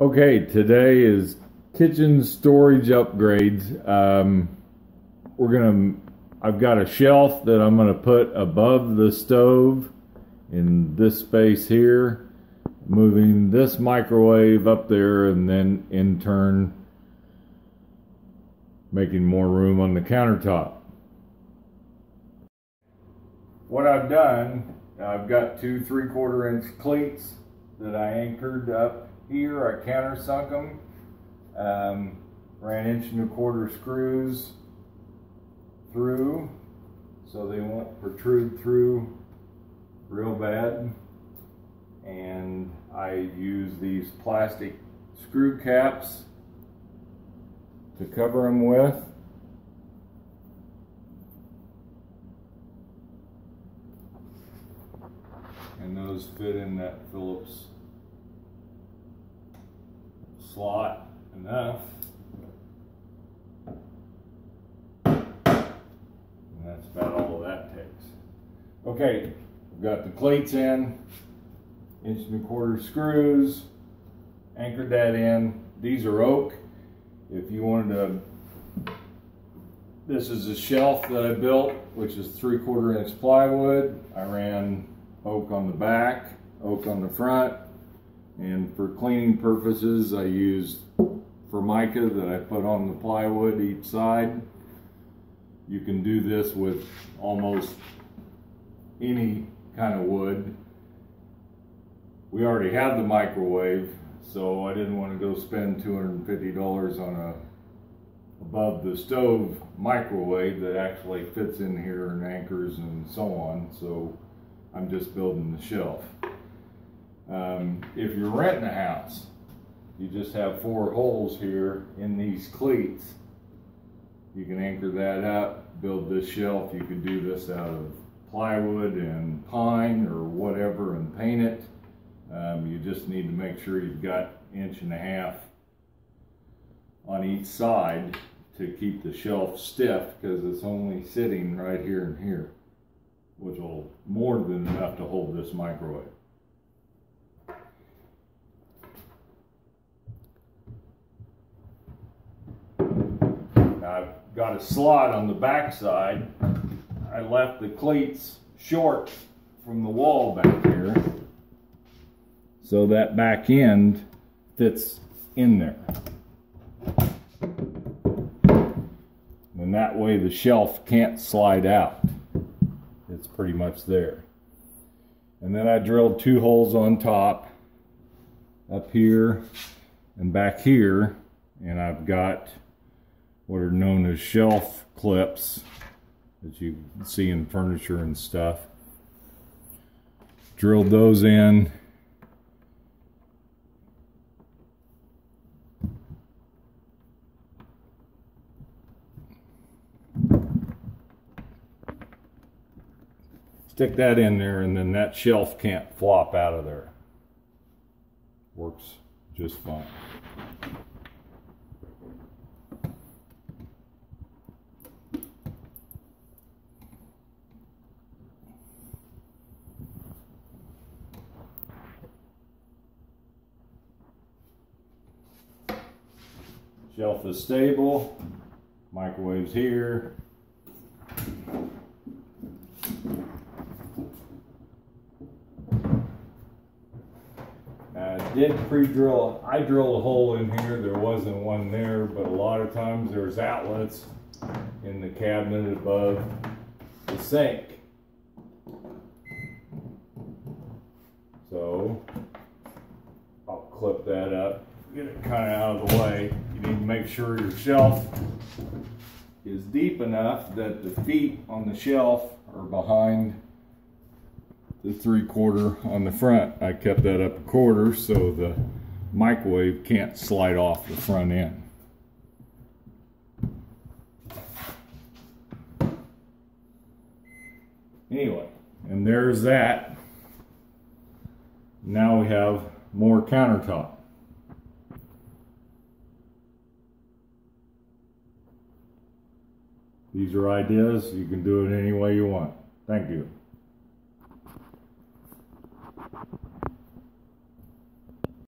Okay, today is kitchen storage upgrades. Um, we're gonna, I've got a shelf that I'm gonna put above the stove in this space here, moving this microwave up there and then in turn making more room on the countertop. What I've done, I've got two three quarter inch cleats that I anchored up here. I countersunk them. Um, ran inch and a quarter screws through so they won't protrude through real bad. And I use these plastic screw caps to cover them with. And those fit in that Phillips slot enough. And that's about all that takes. Okay, we've got the cleats in, inch and a quarter screws, anchored that in. These are oak. If you wanted to, this is a shelf that I built, which is three quarter inch plywood. I ran oak on the back, oak on the front, and for cleaning purposes, I used Formica that I put on the plywood each side. You can do this with almost any kind of wood. We already have the microwave, so I didn't want to go spend $250 on a above the stove microwave that actually fits in here and anchors and so on. So I'm just building the shelf. Um, if you're renting a house, you just have four holes here in these cleats. You can anchor that up, build this shelf. You could do this out of plywood and pine or whatever and paint it. Um, you just need to make sure you've got inch and a half on each side to keep the shelf stiff because it's only sitting right here and here, which will more than enough to hold this microwave. I've got a slot on the back side. I left the cleats short from the wall back here. So that back end fits in there. And that way the shelf can't slide out. It's pretty much there. And then I drilled two holes on top, up here and back here. And I've got what are known as shelf clips that you see in furniture and stuff. Drilled those in. Stick that in there and then that shelf can't flop out of there. Works just fine. Shelf is stable. Microwave's here. I did pre-drill, I drilled a hole in here, there wasn't one there, but a lot of times there's outlets in the cabinet above the sink. So, I'll clip that up get it kind of out of the way. You need to make sure your shelf is deep enough that the feet on the shelf are behind the three quarter on the front. I kept that up a quarter so the microwave can't slide off the front end. Anyway, and there's that. Now we have more countertop. These are ideas. You can do it any way you want. Thank you.